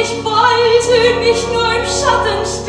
ich wollte nicht nur im Schatten stehen.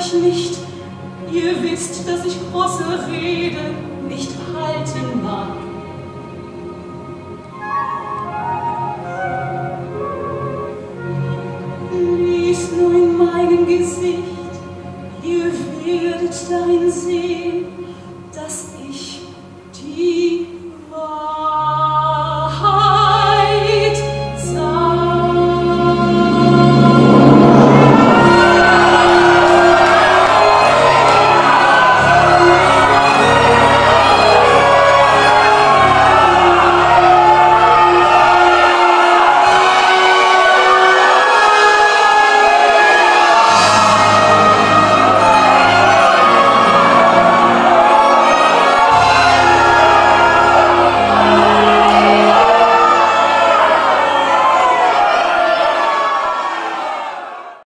euch nicht. Ihr wisst, dass ich große Reden nicht halten mag. Lies nur in meinem Gesicht, ihr werdet darin sehen,